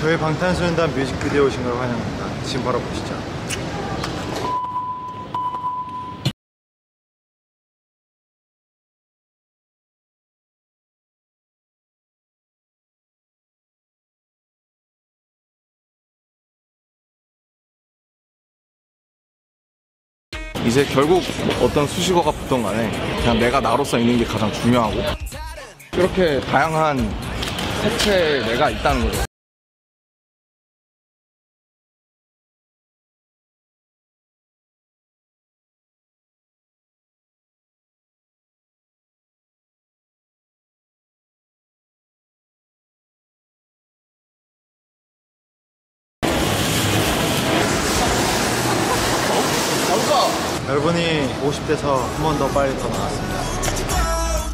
저희 방탄소년단 뮤직비디오 오신 걸 환영합니다. 지금 바로 보시죠. 이제 결국 어떤 수식어가 붙던 간에 그냥 내가 나로서 있는 게 가장 중요하고 이렇게 다양한 색채의 내가 있다는 거죠. 여러분이 50대서 한 번 더 빨리 더 나왔습니다.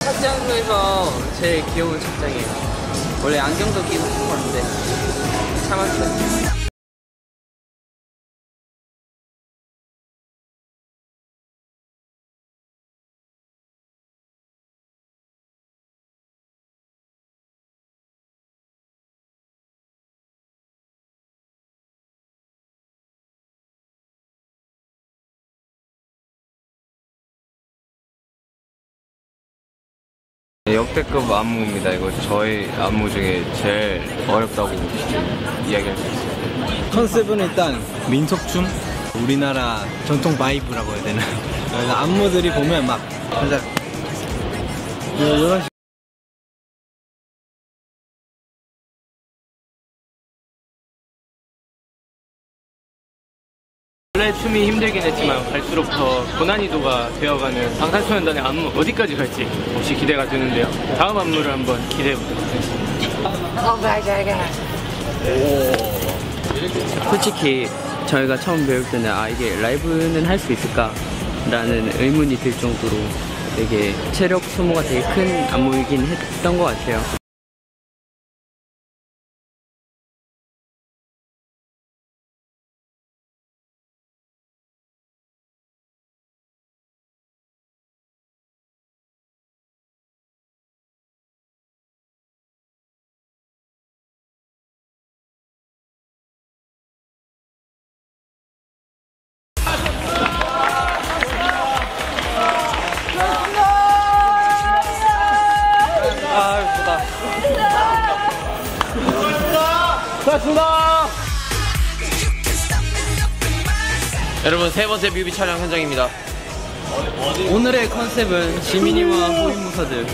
착장에서 제일 귀여운 착장이에요. 원래 안경도 끼고 싶었는데 참았어요. 역대급 안무입니다. 이거 저희 안무 중에 제일 어렵다고 이야기할 수 있어요. 컨셉은 일단 민속춤 우리나라 전통 vibe라고 해야 되나 안무들이 보면 막 살짝 이런 원래 춤이 힘들긴 했지만 갈수록 더 고난이도가 되어가는 방탄소년단의 안무 어디까지 갈지 혹시 기대가 되는데요. 다음 안무를 한번 기대해 보도록 하겠습니다. 솔직히 저희가 처음 배울 때는 아 이게 라이브는 할 수 있을까? 라는 의문이 들 정도로 되게 체력 소모가 되게 큰 안무이긴 했던 것 같아요. 여러분 세 번째 뮤비 촬영 현장입니다. 오늘의 컨셉은 지민이와 호위무사들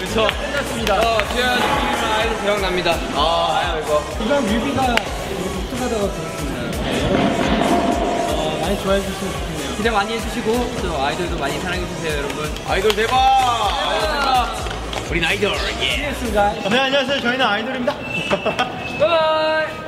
그쵸. 끝났습니다. 어, 제가 느끼는 아이돌 대박납니다. 아, 이거. 이번 뮤비가 독특하다고 들었습니다 어, 많이 좋아해 주시면 좋겠네요 기대 많이 해주시고 또 아이돌도 많이 사랑해주세요 여러분 아이돌 대박! 아이돌 대박! 우린 아이돌, yeah! 네, 안녕하세요. 저희는 아이돌입니다. Bye